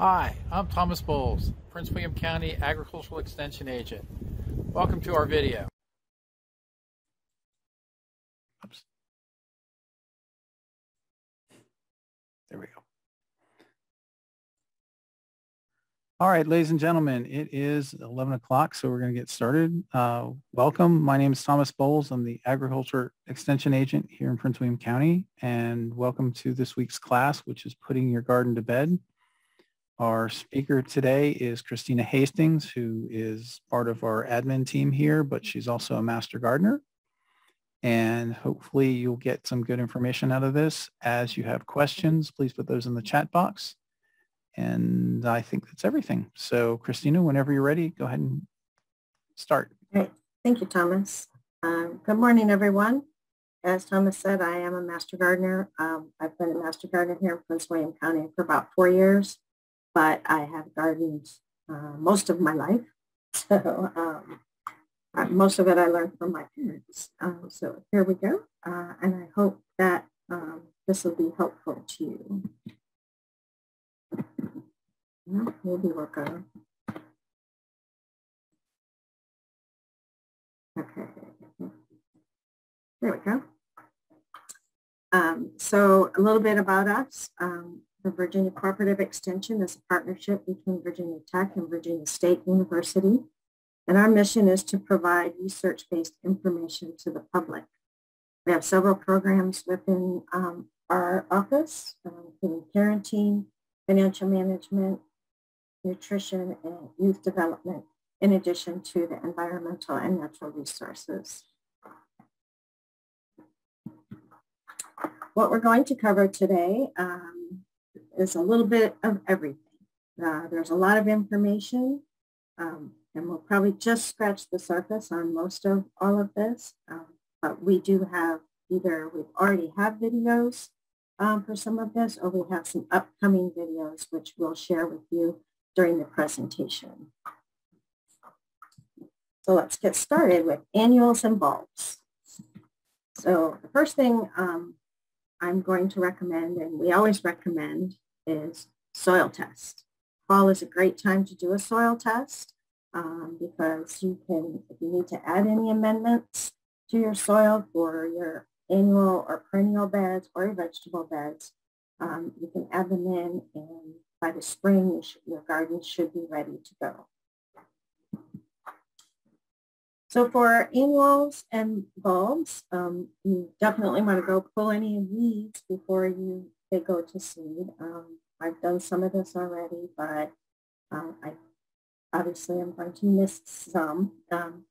Hi, I'm Thomas Bowles, Prince William County Agricultural Extension Agent. Welcome to our video. Oops. There we go. All right, ladies and gentlemen, it is 11 o'clock, so we're going to get started. Uh, welcome. My name is Thomas Bowles. I'm the Agriculture Extension Agent here in Prince William County, and welcome to this week's class, which is Putting Your Garden to Bed. Our speaker today is Christina Hastings, who is part of our admin team here, but she's also a master gardener. And hopefully you'll get some good information out of this. As you have questions, please put those in the chat box. And I think that's everything. So Christina, whenever you're ready, go ahead and start. Great. Thank you, Thomas. Um, good morning, everyone. As Thomas said, I am a master gardener. Um, I've been a master gardener here in Prince William County for about four years but I have gardened uh, most of my life. So um, uh, most of it I learned from my parents. Um, so here we go. Uh, and I hope that um, this will be helpful to you. maybe we'll go. Okay. There we go. Um, so a little bit about us. Um, the Virginia Cooperative Extension is a partnership between Virginia Tech and Virginia State University. And our mission is to provide research-based information to the public. We have several programs within um, our office, um, including parenting, financial management, nutrition, and youth development, in addition to the environmental and natural resources. What we're going to cover today um, is a little bit of everything. Uh, there's a lot of information, um, and we'll probably just scratch the surface on most of all of this. Um, but we do have either we've already have videos um, for some of this, or we have some upcoming videos which we'll share with you during the presentation. So let's get started with annuals and bulbs. So the first thing um, I'm going to recommend, and we always recommend, is soil test. Fall is a great time to do a soil test um, because you can, if you need to add any amendments to your soil for your annual or perennial beds or your vegetable beds, um, you can add them in and by the spring you should, your garden should be ready to go. So for annuals and bulbs, um, you definitely want to go pull any weeds before you they go to seed. Um, I've done some of this already, but um, I obviously I'm going to miss some. Um,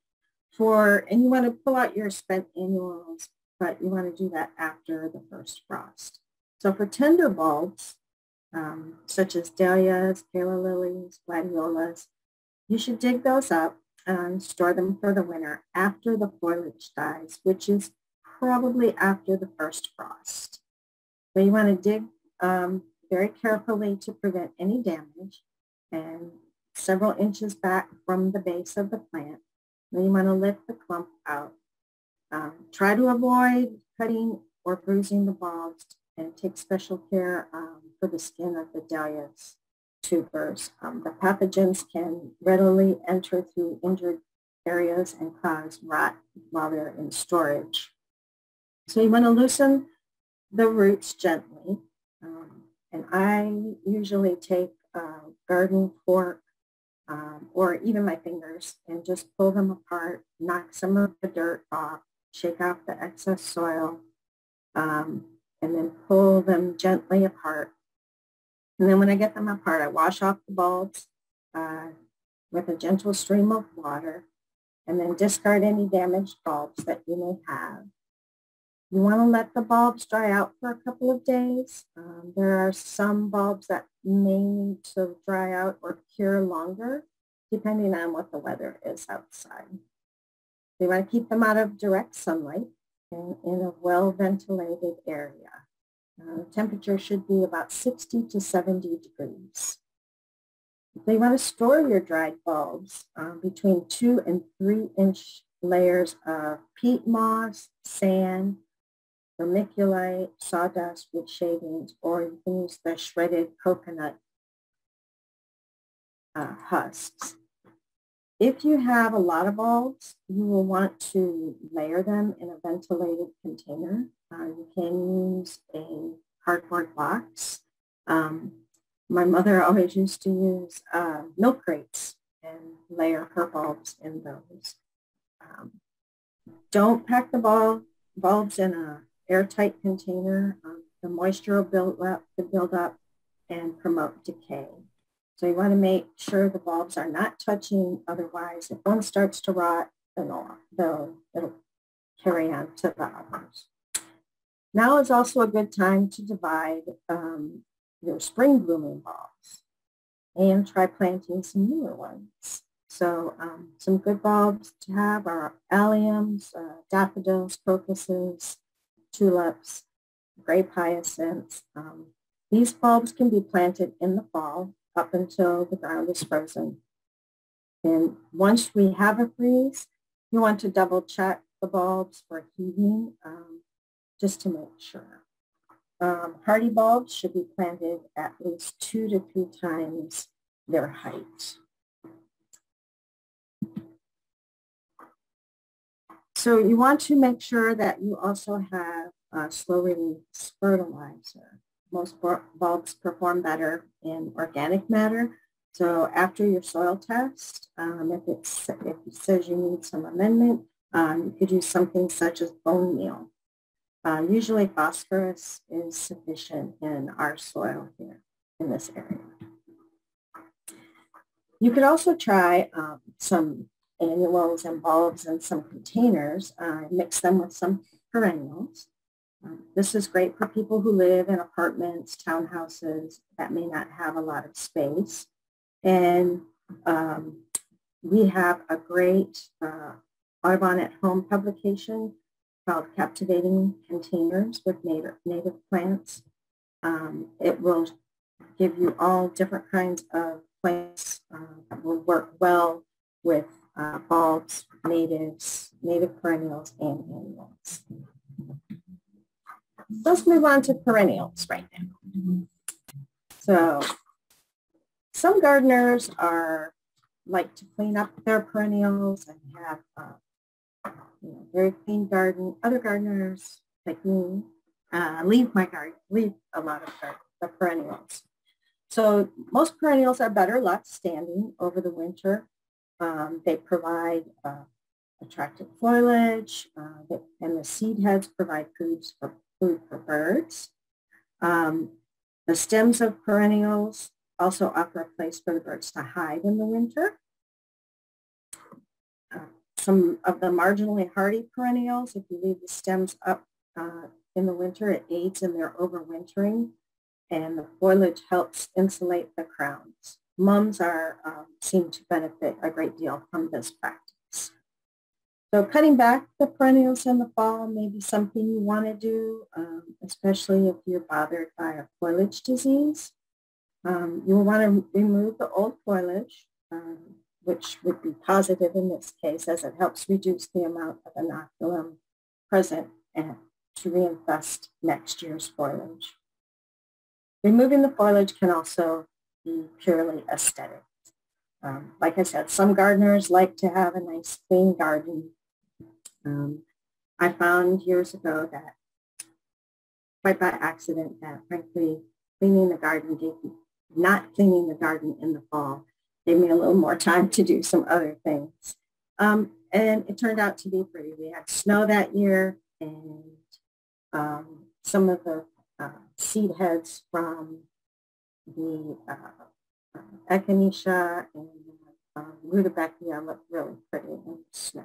for and you want to pull out your spent annuals, but you want to do that after the first frost. So for tender bulbs, um, such as dahlias, calla lilies, gladiolas, you should dig those up and store them for the winter after the foliage dies, which is probably after the first frost. So you want to dig um, very carefully to prevent any damage and several inches back from the base of the plant. Then you want to lift the clump out. Um, try to avoid cutting or bruising the bulbs and take special care um, for the skin of the dahlias tubers. Um, the pathogens can readily enter through injured areas and cause rot while they're in storage. So you want to loosen the roots gently. Um, and I usually take a garden fork um, or even my fingers and just pull them apart, knock some of the dirt off, shake off the excess soil, um, and then pull them gently apart and then when I get them apart, I wash off the bulbs uh, with a gentle stream of water and then discard any damaged bulbs that you may have. You want to let the bulbs dry out for a couple of days. Um, there are some bulbs that may need to dry out or cure longer, depending on what the weather is outside. You want to keep them out of direct sunlight and in a well-ventilated area. Uh, temperature should be about 60 to 70 degrees. You want to store your dried bulbs uh, between two and three inch layers of peat moss, sand, vermiculite, sawdust, wood shavings, or you can use the shredded coconut uh, husks. If you have a lot of bulbs, you will want to layer them in a ventilated container. Uh, you can use a cardboard box. Um, my mother always used to use uh, milk crates and layer her bulbs in those. Um, don't pack the bulb, bulbs in a airtight container. Um, the moisture will build up, build up and promote decay. So you want to make sure the bulbs are not touching. Otherwise, if one starts to rot, then it'll, it'll carry on to the others. Now is also a good time to divide um, your spring blooming bulbs and try planting some newer ones. So um, some good bulbs to have are alliums, uh, daffodils, crocuses, tulips, grape hyacinths. Um, these bulbs can be planted in the fall up until the ground is frozen. And once we have a freeze, you want to double check the bulbs for heating um, just to make sure. Um, hardy bulbs should be planted at least two to three times their height. So you want to make sure that you also have a slow release fertilizer most bulbs perform better in organic matter. So after your soil test, um, if, it's, if it says you need some amendment, um, you could use something such as bone meal. Uh, usually phosphorus is sufficient in our soil here in this area. You could also try um, some annuals and bulbs in some containers, uh, mix them with some perennials. Um, this is great for people who live in apartments, townhouses that may not have a lot of space. And um, we have a great uh, Audubon at Home publication called Captivating Containers with Native, native Plants. Um, it will give you all different kinds of plants uh, that will work well with uh, bulbs, natives, native perennials, and annuals. Let's move on to perennials right now. So some gardeners are like to clean up their perennials and have a you know, very clean garden. Other gardeners like me uh, leave my garden, leave a lot of the perennials. So most perennials are better left standing over the winter. Um, they provide uh, attractive foliage, uh, and the seed heads provide foods for food for birds. Um, the stems of perennials also offer a place for the birds to hide in the winter. Uh, some of the marginally hardy perennials, if you leave the stems up uh, in the winter, it aids in their overwintering and the foliage helps insulate the crowns. Mums are um, seem to benefit a great deal from this practice. So cutting back the perennials in the fall may be something you want to do, um, especially if you're bothered by a foliage disease. Um, you will want to remove the old foliage, um, which would be positive in this case as it helps reduce the amount of inoculum present and to reinfest next year's foliage. Removing the foliage can also be purely aesthetic. Um, like I said, some gardeners like to have a nice clean garden um, I found years ago that quite by accident that frankly cleaning the garden not cleaning the garden in the fall gave me a little more time to do some other things. Um, and it turned out to be pretty. We had snow that year and um, some of the uh, seed heads from the uh, echinacea and uh, look really pretty in the snow.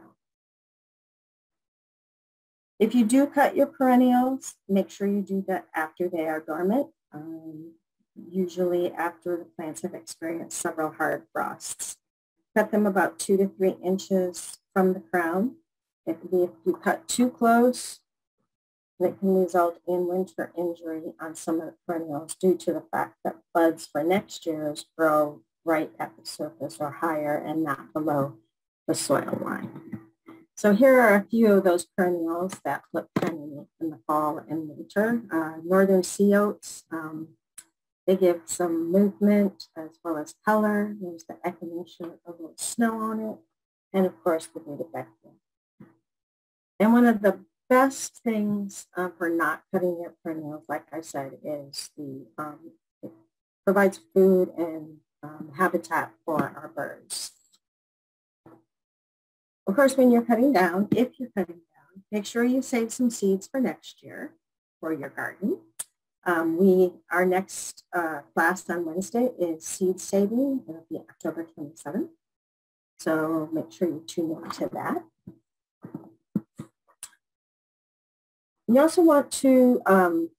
If you do cut your perennials, make sure you do that after they are dormant, um, usually after the plants have experienced several hard frosts. Cut them about two to three inches from the crown. If you cut too close, it can result in winter injury on some of the perennials due to the fact that buds for next year's grow right at the surface or higher and not below the soil line. So here are a few of those perennials that look pretty in the fall and winter. Uh, northern sea oats, um, They give some movement as well as color. There's the echinacea of snow on it. And of course, the rudbeckia. And one of the best things uh, for not cutting your perennials, like I said, is the um, it provides food and um, habitat for our birds. Of course, when you're cutting down, if you're cutting down, make sure you save some seeds for next year for your garden. Um, we, our next uh, class on Wednesday is seed saving. It'll be October 27th. So make sure you tune in to that. You also want to um,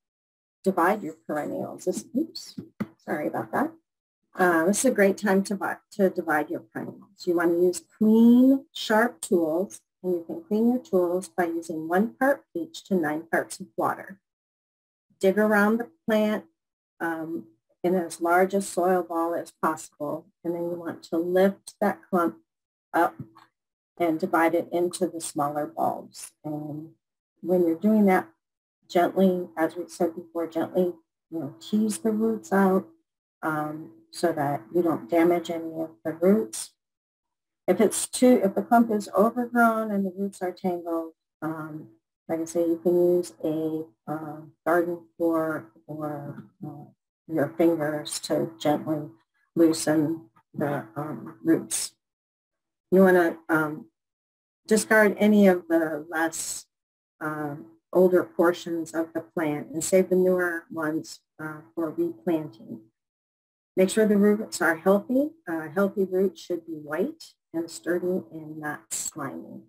divide your perennials. This, oops, sorry about that. Uh, this is a great time to, to divide your perennials. You want to use clean, sharp tools, and you can clean your tools by using one part bleach to nine parts of water. Dig around the plant um, in as large a soil ball as possible, and then you want to lift that clump up and divide it into the smaller bulbs. And when you're doing that, gently, as we said before, gently, you know, tease the roots out um, so that you don't damage any of the roots. If it's too, if the clump is overgrown and the roots are tangled, um, like I say, you can use a uh, garden fork or uh, your fingers to gently loosen the um, roots. You want to um, discard any of the less uh, older portions of the plant and save the newer ones uh, for replanting. Make sure the roots are healthy. Uh, healthy roots should be white and sturdy and not slimy.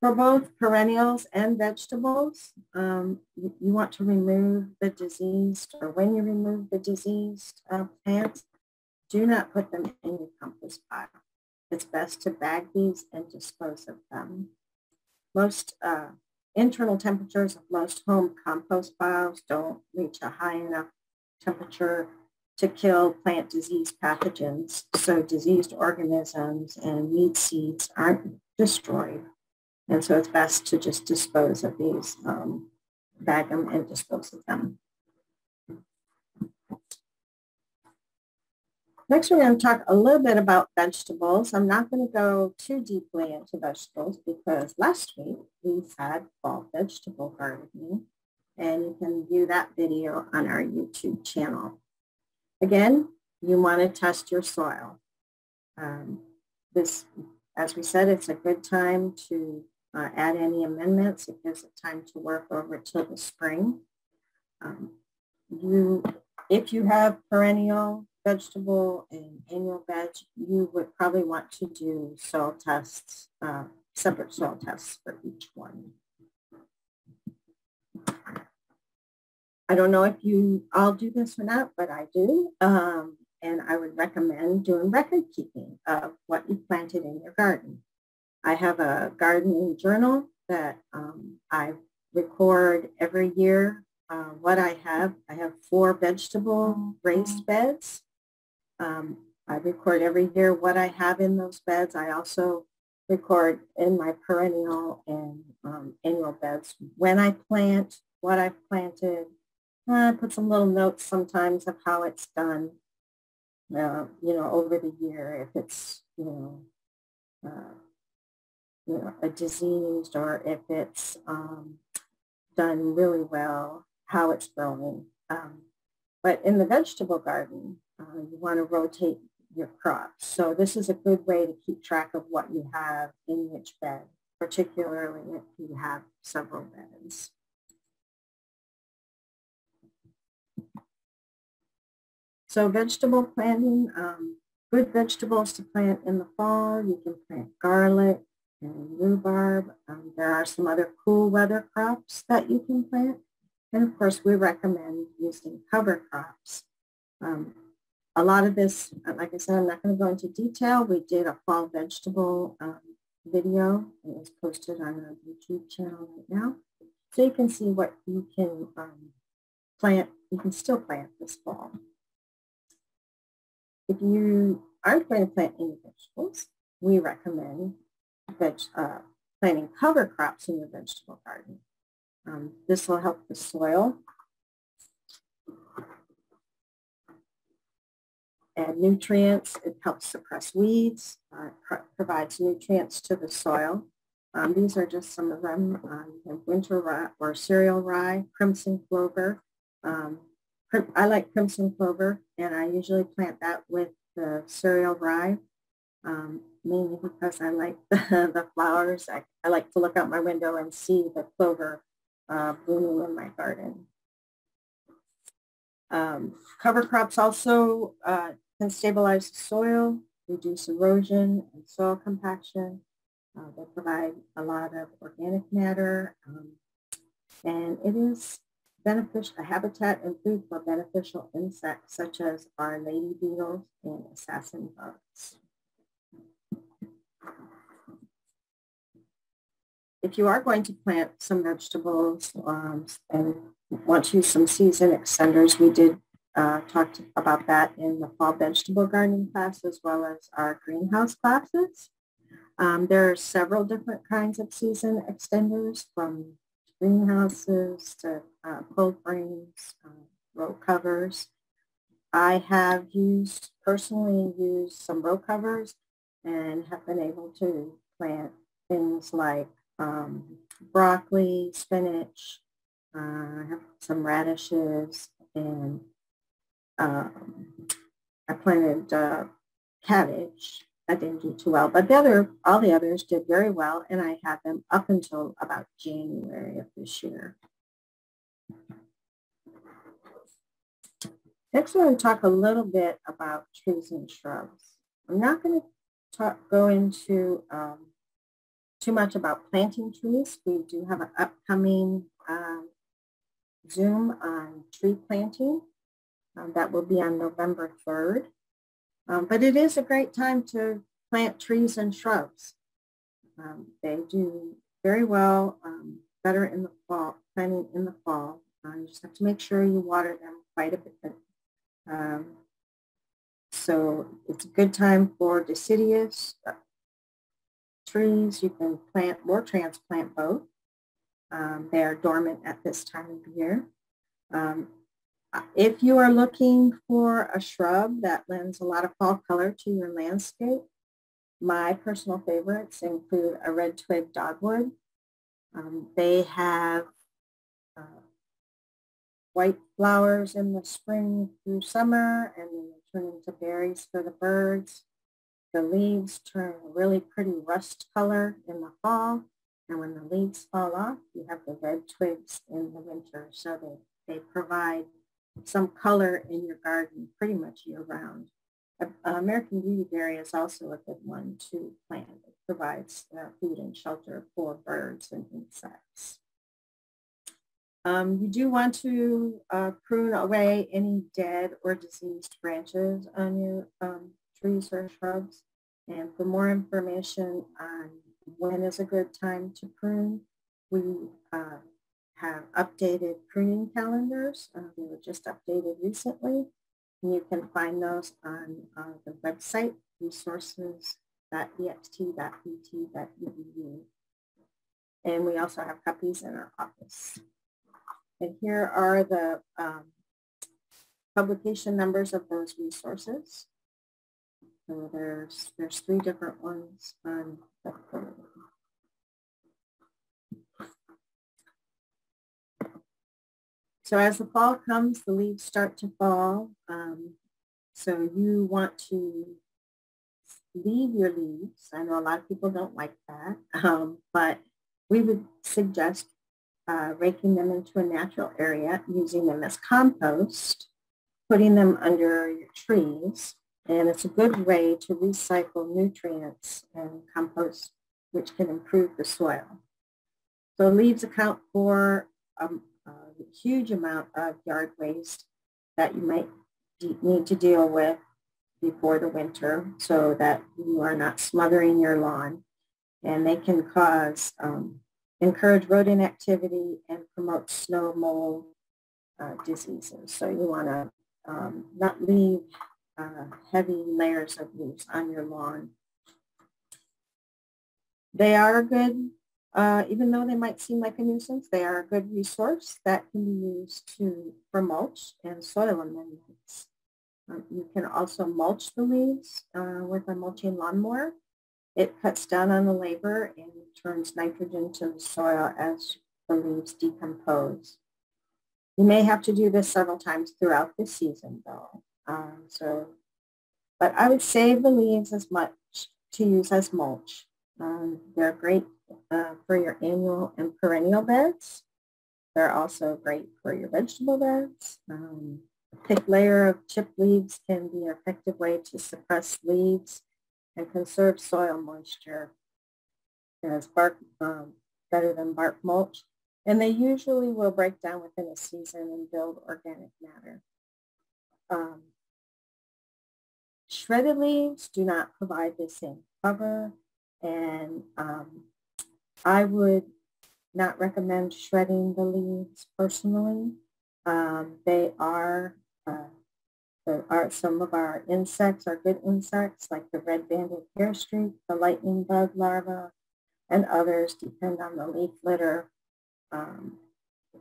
For both perennials and vegetables, um, you, want to remove the diseased, or when you remove the diseased uh, plants, do not put them in your compost pile. It's best to bag these and dispose of them. Most uh, internal temperatures of most home compost piles don't reach a high enough temperature to kill plant disease pathogens. So diseased organisms and weed seeds aren't destroyed. And so it's best to just dispose of these, um, bag them and dispose of them. Next, we're going to talk a little bit about vegetables. I'm not going to go too deeply into vegetables because last week we had fall vegetable gardening and you can view that video on our YouTube channel. Again, you want to test your soil. Um, this, as we said, it's a good time to uh, add any amendments. It gives it time to work over till the spring. Um, you, if you have perennial vegetable and annual veg, you would probably want to do soil tests, uh, separate soil tests for each one. I don't know if you all do this or not, but I do. Um, and I would recommend doing record keeping of what you planted in your garden. I have a gardening journal that um, I record every year uh, what I have. I have four vegetable raised beds um, I record every year what I have in those beds. I also record in my perennial and um, annual beds when I plant, what I've planted. I put some little notes sometimes of how it's done, uh, you know, over the year, if it's, you know, uh, you know, a disease or if it's um, done really well, how it's growing. Um, but in the vegetable garden, uh, you want to rotate your crops. So this is a good way to keep track of what you have in which bed, particularly if you have several beds. So vegetable planting, um, good vegetables to plant in the fall. You can plant garlic and rhubarb. Um, there are some other cool weather crops that you can plant. And of course, we recommend using cover crops. Um, a lot of this, like I said, I'm not going to go into detail. We did a fall vegetable um, video. It was posted on our YouTube channel right now. So you can see what you can um, plant. You can still plant this fall. If you aren't going to plant any vegetables, we recommend veg, uh, planting cover crops in your vegetable garden. Um, this will help the soil add nutrients. It helps suppress weeds, uh, pro provides nutrients to the soil. Um, these are just some of them. Um, winter rye or cereal rye, crimson clover. Um, I like crimson clover, and I usually plant that with the cereal rye, um, mainly because I like the, the flowers. I, I, like to look out my window and see the clover uh, blooming in my garden. Um, cover crops also uh, can stabilize the soil, reduce erosion and soil compaction. Uh, they provide a lot of organic matter, um, and it is beneficial, a habitat and food for beneficial insects such as our lady beetles and assassin bugs. If you are going to plant some vegetables um, and want to use some season extenders, we did uh, talk about that in the fall vegetable gardening class as well as our greenhouse classes. Um, there are several different kinds of season extenders from greenhouses to uh, cold frames, uh, row covers. I have used, personally used some row covers and have been able to plant things like um, broccoli, spinach, uh, I have some radishes, and um, I planted uh, cabbage that didn't do too well, but the other, all the others did very well, and I had them up until about January of this year. Next, we're going to talk a little bit about trees and shrubs. I'm not going to talk, go into um, too much about planting trees. We do have an upcoming um, Zoom on tree planting. Um, that will be on November 3rd. Um, but it is a great time to plant trees and shrubs. Um, they do very well, um, better in the fall, planting in the fall. Uh, you just have to make sure you water them quite a bit. Um, so it's a good time for deciduous uh, trees. You can plant or transplant both. Um, they are dormant at this time of year. If you are looking for a shrub that lends a lot of fall color to your landscape, my personal favorites include a red twig dogwood. Um, they have uh, white flowers in the spring through summer and then they turn into berries for the birds. The leaves turn a really pretty rust color in the fall. And when the leaves fall off, you have the red twigs in the winter. So they, they provide some color in your garden pretty much year round. Uh, American beautyberry is also a good one to plant. It provides uh, food and shelter for birds and insects. Um, you do want to uh, prune away any dead or diseased branches on your um, trees or shrubs. And for more information on when is a good time to prune, we uh, have updated pruning calendars. Uh, they were just updated recently. And you can find those on uh, the website, resources.ext.vt.edu. And we also have copies in our office. And here are the um, publication numbers of those resources. So there's, there's three different ones on the So as the fall comes, the leaves start to fall. Um, so you want to leave your leaves. I know a lot of people don't like that, um, but we would suggest uh, raking them into a natural area, using them as compost, putting them under your trees. And it's a good way to recycle nutrients and compost, which can improve the soil. So leaves account for um, huge amount of yard waste that you might need to deal with before the winter so that you are not smothering your lawn. And they can cause, um, encourage rodent activity and promote snow mold uh, diseases. So you want to um, not leave uh, heavy layers of leaves on your lawn. They are good Uh, even though they might seem like a nuisance, they are a good resource that can be used to for mulch and soil amendments. Um, you can also mulch the leaves uh, with a mulching lawnmower. It cuts down on the labor and turns nitrogen to the soil as the leaves decompose. You may have to do this several times throughout the season though. Um, so, but I would save the leaves as much to use as mulch. Um, they're great uh, for your annual and perennial beds. They're also great for your vegetable beds. Um, a thick layer of chipped leaves can be an effective way to suppress leaves and conserve soil moisture. As bark um, better than bark mulch, and they usually will break down within a season and build organic matter. Um, shredded leaves do not provide the same cover, and um, I would not recommend shredding the leaves personally. Um, they are, uh, there are some of our insects are good insects like the red-banded hairstreak, the lightning bug larva, and others depend on the leaf litter, um,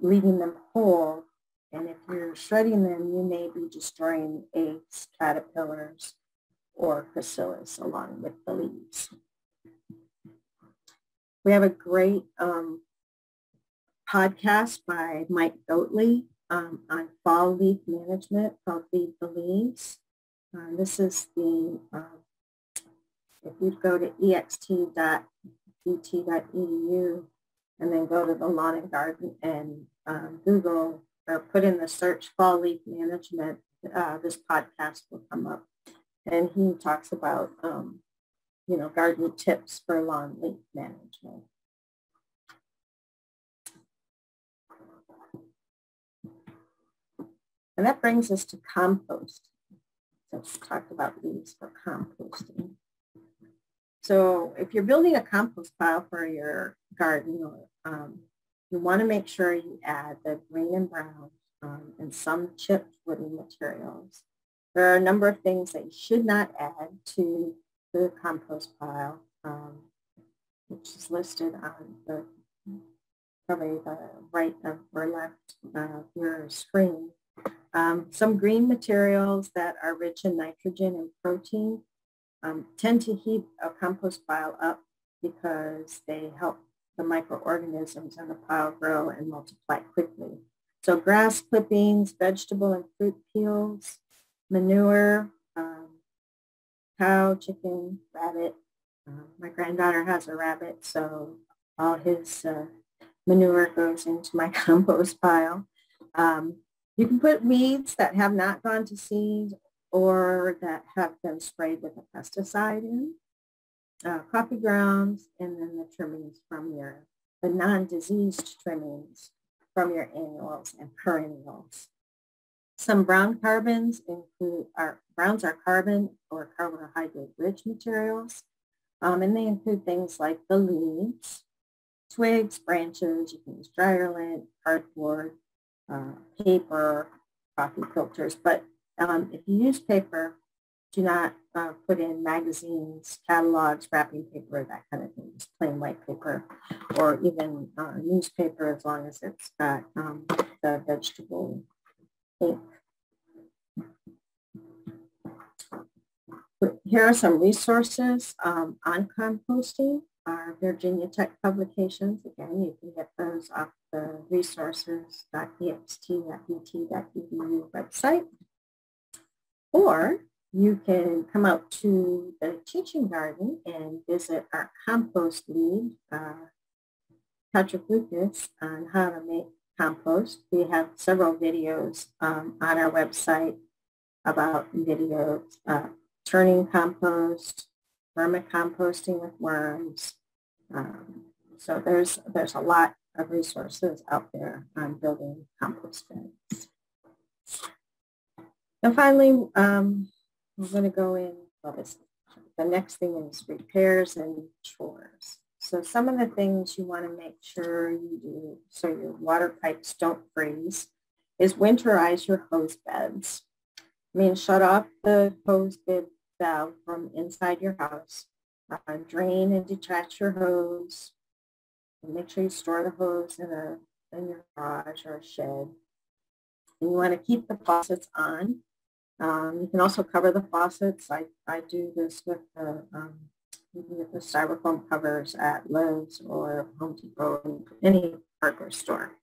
leaving them whole. And if you're shredding them, you may be destroying eggs, caterpillars, or chrysalis along with the leaves. We have a great um, podcast by Mike Goatley um, on fall leaf management called Feed the Leaves. Uh, this is the, uh, if you go to ext.vt.edu and then go to the lawn and garden and um, Google or put in the search fall leaf management, uh, this podcast will come up. And he talks about um, you know, garden tips for lawn leaf management. And that brings us to compost. Let's talk about these for composting. So if you're building a compost pile for your garden, or, um, you want to make sure you add the green and brown um, and some chipped wooden materials. There are a number of things that you should not add to the compost pile, um, which is listed on the probably the right of or left of your screen. Um, some green materials that are rich in nitrogen and protein um, tend to heat a compost pile up because they help the microorganisms in the pile grow and multiply quickly. So grass clippings, vegetable and fruit peels, manure, cow, chicken, rabbit. Um, my granddaughter has a rabbit, so all his uh, manure goes into my compost pile. Um, you can put weeds that have not gone to seed or that have been sprayed with a pesticide in, uh, coffee grounds, and then the trimmings from your, the non-diseased trimmings from your annuals and perennials. Some brown carbons include, are, browns are carbon or carbohydrate rich materials. Um, and they include things like the leaves, twigs, branches, you can use dryer lint, cardboard, uh, paper, coffee filters. But um, if you use paper, do not uh, put in magazines, catalogs, wrapping paper, that kind of thing, just plain white paper, or even uh, newspaper as long as it's got um, the vegetable here are some resources um, on composting. Our Virginia Tech publications, again, you can get those off the resources.ext.vt.edu website. Or you can come out to the teaching garden and visit our compost lead, uh, Patrick Lucas, on how to make compost. We have several videos um, on our website about videos, uh, turning compost, vermicomposting with worms. Um, so there's, there's a lot of resources out there on building compost bins. And finally, um, we're going to go in, well, this, the next thing is repairs and chores. So some of the things you want to make sure you do so your water pipes don't freeze is winterize your hose bibs. I mean, shut off the hose bib valve from inside your house. Uh, drain and detach your hose. make sure you store the hose in a in your garage or a shed. And you want to keep the faucets on. Um, you can also cover the faucets. I, I do this with the um, the styrofoam covers at Lowe's or Home Depot, or any hardware store.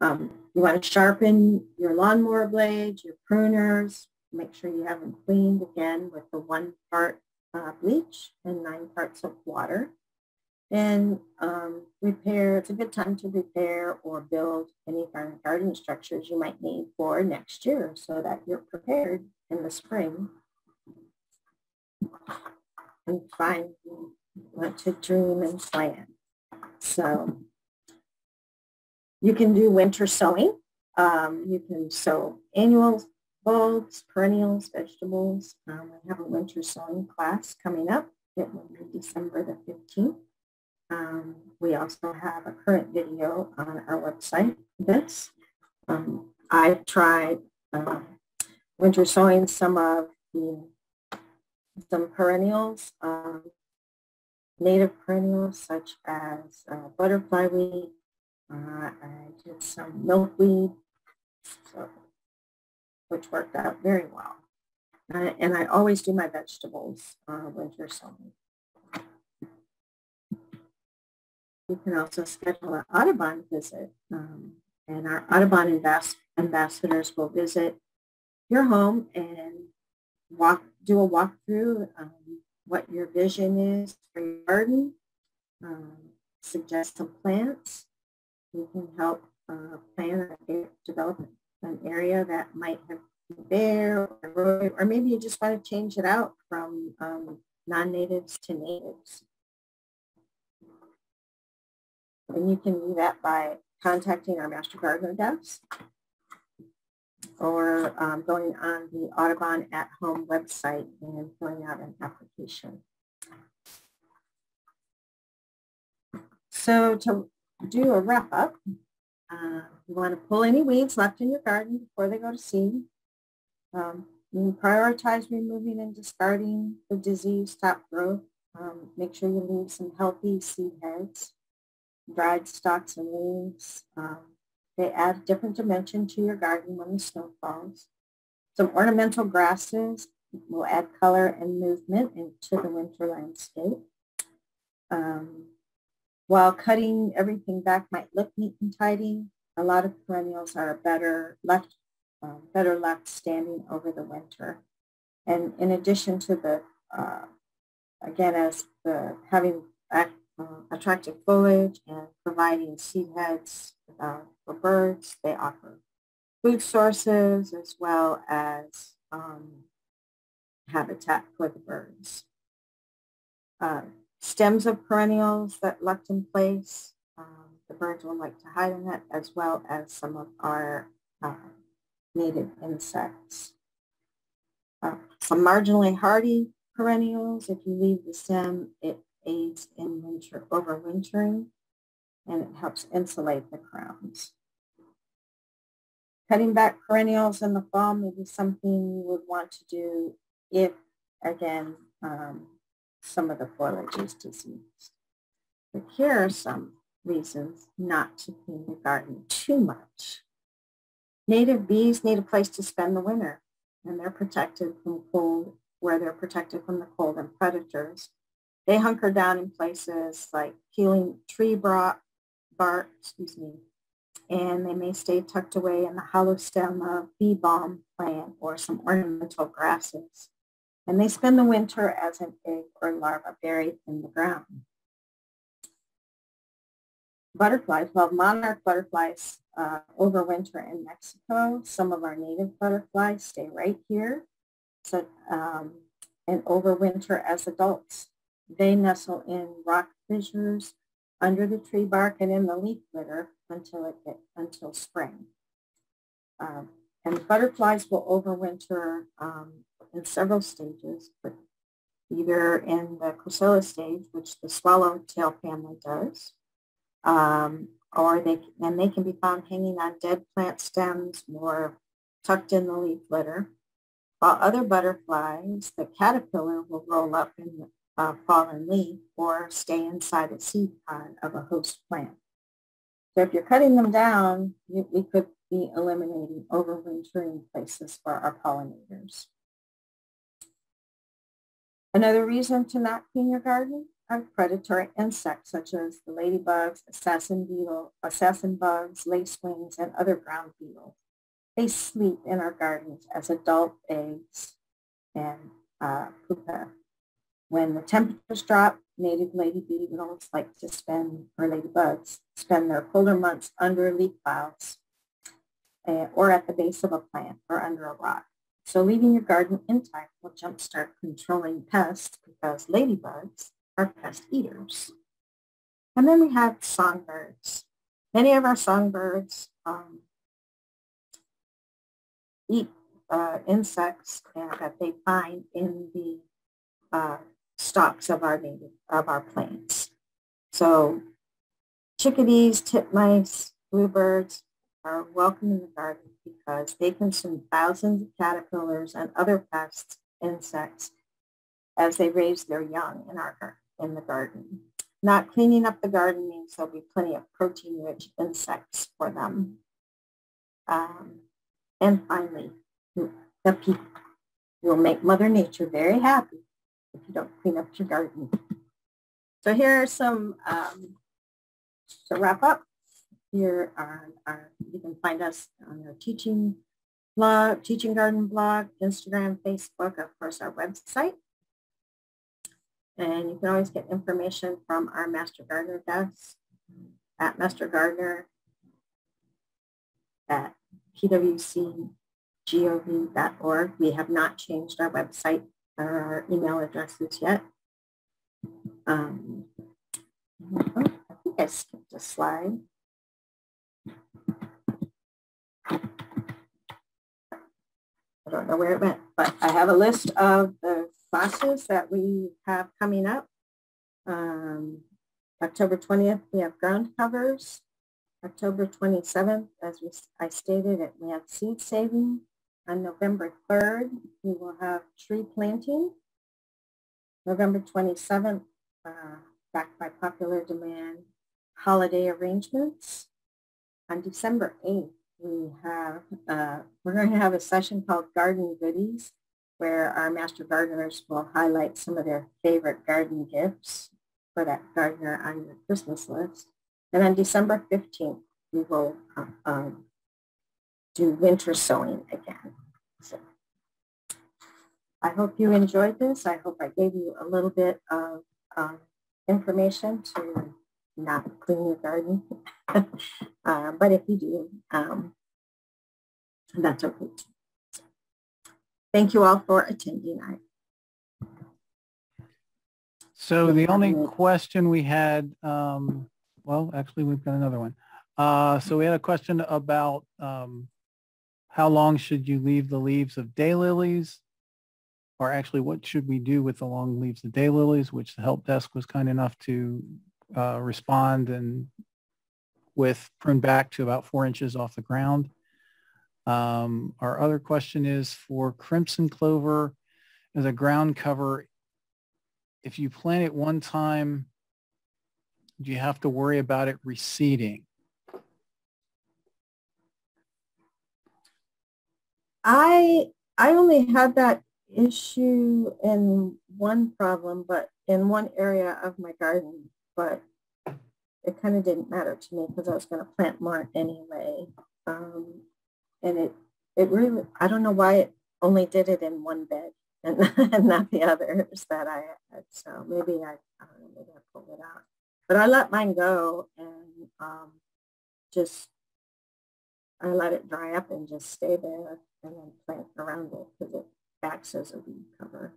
Um, you want to sharpen your lawnmower blades, your pruners, make sure you have them cleaned again with the one part uh, bleach and nine parts of water. And um, repair, it's a good time to repair or build any garden structures you might need for next year so that you're prepared in the spring and find want to dream and plan. So you can do winter sowing. Um, you can sow annuals, bulbs, perennials, vegetables. Um, I have a winter sowing class coming up. It will be December the 15th. Um, we also have a current video on our website. This um, I've tried uh, winter sowing some of the some perennials, um, native perennials such as uh, butterfly weed. Uh, I did some milkweed, so, which worked out very well. And I always do my vegetables uh, winter sowing. You can also schedule an Audubon visit, um, and our Audubon ambas ambassadors will visit your home and walk, do a walkthrough, um, what your vision is for your garden, um, suggest some plants. You can help uh, plan and develop an area that might have bare or, or maybe you just want to change it out from um, non-natives to natives. And you can do that by contacting our Master Gardener desk or um, going on the Audubon at Home website and filling out an application. So to do a wrap up, uh, you want to pull any weeds left in your garden before they go to seed. Um, you prioritize removing and discarding the disease top growth. Um, make sure you leave some healthy seed heads dried stalks and leaves. Um, they add different dimension to your garden when the snow falls. Some ornamental grasses will add color and movement into the winter landscape. Um, while cutting everything back might look neat and tidy, a lot of perennials are better left, uh, better left standing over the winter. And in addition to the, uh, again, as the having uh, attractive foliage and providing seed heads uh, for birds. They offer food sources as well as um, habitat for the birds. Uh, stems of perennials that left in place, um, the birds will like to hide in that as well as some of our uh, native insects. Uh, some marginally hardy perennials, if you leave the stem, it aids in winter overwintering and it helps insulate the crowns. Cutting back perennials in the fall may be something you would want to do if, again, um, some of the foliage is diseased. But here are some reasons not to clean the garden too much. Native bees need a place to spend the winter, and they're protected from cold, where they're protected from the cold and predators. They hunker down in places like peeling tree bark, bark, excuse me, and they may stay tucked away in the hollow stem of bee balm plant or some ornamental grasses. And they spend the winter as an egg or larva buried in the ground. Butterflies, well, monarch butterflies uh, overwinter in Mexico. Some of our native butterflies stay right here so, um, and overwinter as adults. They nestle in rock fissures under the tree bark and in the leaf litter until it get, until spring. Um, and butterflies will overwinter um, in several stages, but either in the chrysalis stage, which the swallowtail family does, um, or they and they can be found hanging on dead plant stems or tucked in the leaf litter. While other butterflies, the caterpillar will roll up in the uh, fallen leaf or stay inside a seed pod of a host plant. So if you're cutting them down, you, we could be eliminating overwintering places for our pollinators. Another reason to not clean your garden are predatory insects such as the ladybugs, assassin beetle, assassin bugs, lacewings, and other ground beetles. They sleep in our gardens as adult eggs and uh, pupa. When the temperatures drop, native lady beetles like to spend, or ladybugs, spend their colder months under leaf clouds uh, or at the base of a plant or under a rock. So leaving your garden intact will jumpstart controlling pests because ladybugs are pest eaters. And then we have songbirds. Many of our songbirds um, eat uh, insects that they find in the uh, stalks of our native, of our plants. So chickadees, titmice, bluebirds are welcome in the garden because they consume thousands of caterpillars and other pests, insects, as they raise their young in our in the garden. Not cleaning up the garden means there'll be plenty of protein-rich insects for them. Um, and finally, the people will make Mother Nature very happy if you don't clean up your garden. So here are some, um, to wrap up, here are you can find us on our teaching blog, teaching garden blog, Instagram, Facebook, of course, our website. And you can always get information from our Master Gardener desk at Master Gardener at pwcgov.org. We have not changed our website our email addresses yet. Um, oh, I think I skipped a slide. I don't know where it went, but I have a list of the classes that we have coming up. Um, October 20th, we have ground covers. October 27th, as we, I stated, it, we have seed saving. On November 3rd, we will have tree planting. November 27th, uh, backed by popular demand, holiday arrangements. On December 8th, we have, uh, we're going to have a session called Garden Goodies, where our master gardeners will highlight some of their favorite garden gifts for that gardener on your Christmas list. And on December 15th, we will uh, um, do winter sowing again. So I hope you enjoyed this. I hope I gave you a little bit of um, information to not clean your garden. uh, but if you do, um, that's okay. Thank you all for attending. I so the only question we had, um, well, actually, we've got another one. Uh, so we had a question about um, how long should you leave the leaves of daylilies? Or actually, what should we do with the long leaves of daylilies, which the help desk was kind enough to uh, respond and with prune back to about four inches off the ground. Um, our other question is for crimson clover as a ground cover. If you plant it one time, do you have to worry about it reseeding? I I only had that issue in one problem, but in one area of my garden but it kind of didn't matter to me because I was going to plant more anyway. Um, and it, it really, I don't know why it only did it in one bed and, and not the others that I had. So maybe I, I don't know, maybe I pulled it out. But I let mine go and um, just, I let it dry up and just stay there and then plant around it because it acts as a weed cover.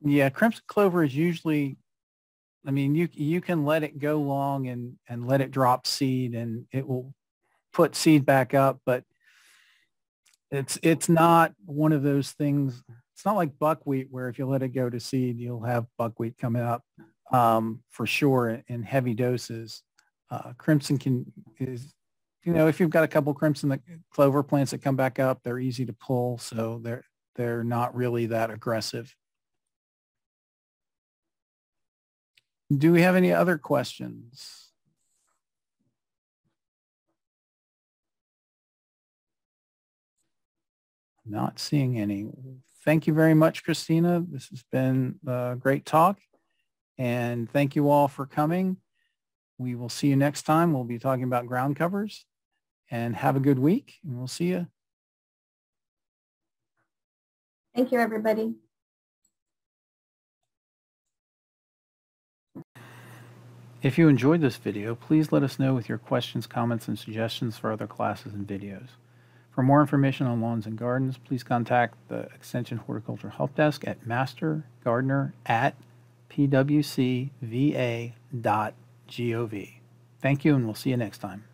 Yeah, crimson clover is usually I mean, you you can let it go long and and let it drop seed, and it will put seed back up. But it's it's not one of those things. It's not like buckwheat where if you let it go to seed, you'll have buckwheat coming up um, for sure in heavy doses. Uh, crimson can is you know if you've got a couple crimson clover plants that come back up, they're easy to pull, so they're they're not really that aggressive. Do we have any other questions? Not seeing any. Thank you very much, Christina. This has been a great talk. And thank you all for coming. We will see you next time. We'll be talking about ground covers. And have a good week. And we'll see you. Thank you, everybody. If you enjoyed this video, please let us know with your questions, comments, and suggestions for other classes and videos. For more information on lawns and gardens, please contact the Extension Horticulture Help Desk at mastergardener at pwcva.gov. Thank you, and we'll see you next time.